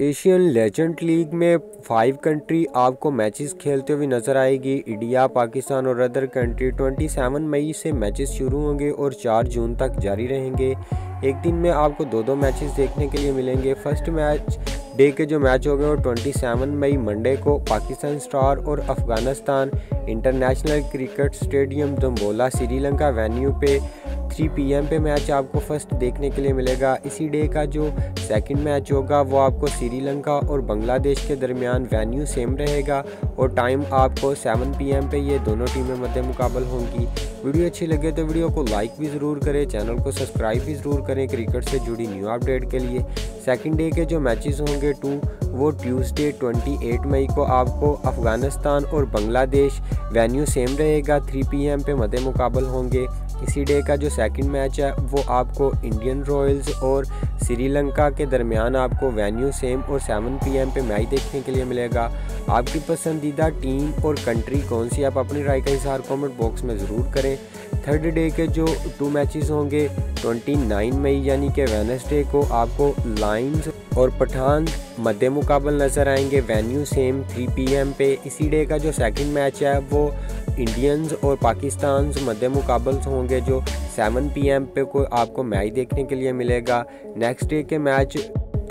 Asian legend league में five country आपको matches खेलते हुए नज़र आएगी। इंडिया, पाकिस्तान और अदर कंट्री 27 मई से मैचेस शुरू होंगे और 4 जून तक जारी रहेंगे। एक दिन में आपको दो दो मैचेस देखने के लिए मिलेंगे। फ़र्स्ट मैच डे के जो मैच हो गए वो 27 मई, मंडे को पाकिस्तान स्टार और Afghanistan international cricket stadium Dambulla, Sri Lanka venue पे थ्री पीएम पे मैच आपको फ़र्स्ट देखने के लिए मिलेगा। इसी डे का जो सेकंड मैच होगा, वो आपको श्रीलंका और बांग्लादेश के दरमियान वेन्यू सेम रहेगा और टाइम आपको सेवन पीएम पे ये दोनों टीमें मध्य मुकाबल होंगी। वीडियो अच्छी लगे तो वीडियो को लाइक भी ज़रूर करें चैनल को सब्सक्राइब भी ज़रूर करें क्रिकेट से जुड़ी न्यू अपडेट के लिए। सेकेंड डे के जो मैचेस होंगे टू वो ट्यूसडे 28 मई को आपको अफ़गानिस्तान और बांग्लादेश वेन्यू सेम रहेगा 3 पीएम पे मदे मुकाबल होंगे। इसी डे का जो सेकंड मैच है, वो आपको इंडियन रॉयल्स और श्रीलंका के दरमियान आपको वेन्यू सेम और 7 पीएम पे मैच देखने के लिए मिलेगा। आपकी पसंदीदा टीम और कंट्री कौन सी, आप अपनी राय का इजहार कमेंट बॉक्स में ज़रूर करें। थर्ड डे के जो टू मैचेस होंगे 29 मई, यानी कि वेनसडे को आपको लाइन्स और पठान मध्य मुकाबल नज़र आएँगे। वेन्यू सेम 3 पीएम पे। इसी डे का जो सेकंड मैच है, वो इंडियंस और पाकिस्तान मध्य मुकाबल होंगे जो 7 पीएम पे को आपको मैच देखने के लिए मिलेगा। नेक्स्ट डे के मैच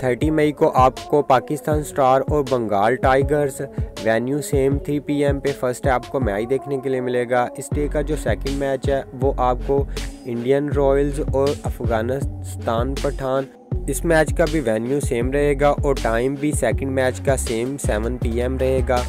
30 मई को आपको पाकिस्तान स्टार और Bengal tigers venue same 3 PM पे फ़र्स्ट आपको मैच देखने के लिए मिलेगा। इस डे का जो सेकंड मैच है, वो आपको इंडियन रॉयल्स और अफ़गानिस्तान पठान। इस मैच का भी वेन्यू सेम रहेगा और टाइम भी सेकंड मैच का सेम 7 पीएम रहेगा।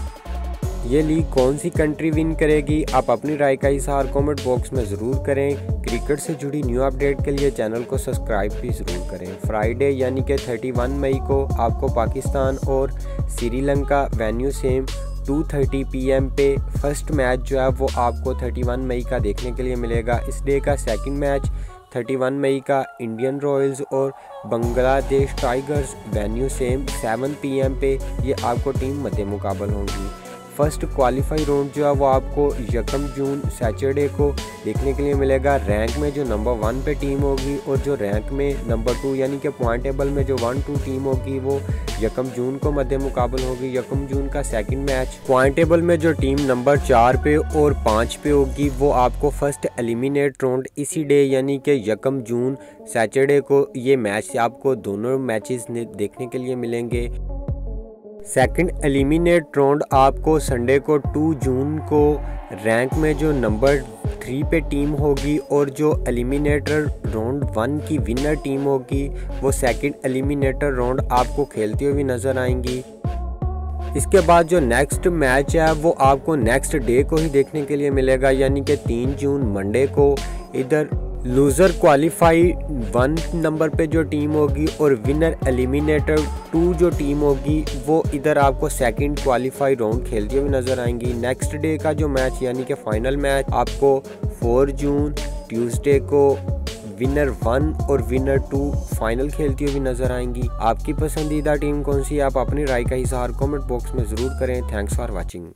ये लीग कौन सी कंट्री विन करेगी? आप अपनी राय का इजहार कमेंट बॉक्स में ज़रूर करें। क्रिकेट से जुड़ी न्यू अपडेट के लिए चैनल को सब्सक्राइब भी ज़रूर करें। फ्राइडे यानी कि 31 मई को आपको पाकिस्तान और श्रीलंका वेन्यू सेम 2:30 पीएम पे फ़र्स्ट मैच जो है वो आपको 31 मई का देखने के लिए मिलेगा। इस डे का सेकंड मैच 31 मई का इंडियन रॉयल्स और Bangladesh tigers venue same 7 PM पे ये आपको टीम मध्य मुकाबल होंगी। फ़र्स्ट क्वालिफाई राउंड जो है वो आपको यकम जून सैटरडे को देखने के लिए मिलेगा। रैंक में जो नंबर वन पे टीम होगी और जो रैंक में नंबर टू यानी कि पॉइंट टेबल में जो वन टू टीम होगी, वो यकम जून को मध्य मुकाबल होगी। यकम जून का सेकंड मैच पॉइंट टेबल में जो टीम नंबर चार पे और पाँच पे होगी, वो आपको फ़र्स्ट एलिमिनेट राउंड इसी डे यानी कि यकम जून सैटरडे को ये मैच आपको दोनों मैचेस देखने के लिए मिलेंगे। सेकंड एलिमिनेट राउंड आपको संडे को 2 जून को रैंक में जो नंबर थ्री पे टीम होगी और जो एलिमिनेटर राउंड वन की विनर टीम होगी, वो सेकंड एलिमिनेटर राउंड आपको खेलती हुई नज़र आएँगी। इसके बाद जो नेक्स्ट मैच है, वो आपको नेक्स्ट डे को ही देखने के लिए मिलेगा, यानी कि तीन जून मंडे को। इधर लूज़र क्वालिफाई वन नंबर पे जो टीम होगी और विनर एलिमिनेटर टू जो टीम होगी, वो इधर आपको सेकंड क्वालिफाई राउंड खेलती हुई नज़र आएँगी। नेक्स्ट डे का जो मैच यानी कि फाइनल मैच आपको फोर जून ट्यूसडे को विनर वन और विनर टू फाइनल खेलती हुई नज़र आएँगी। आपकी पसंदीदा टीम कौन सी आप अपनी राय का इजहार कमेंट बॉक्स में ज़रूर करें। Thanks for watching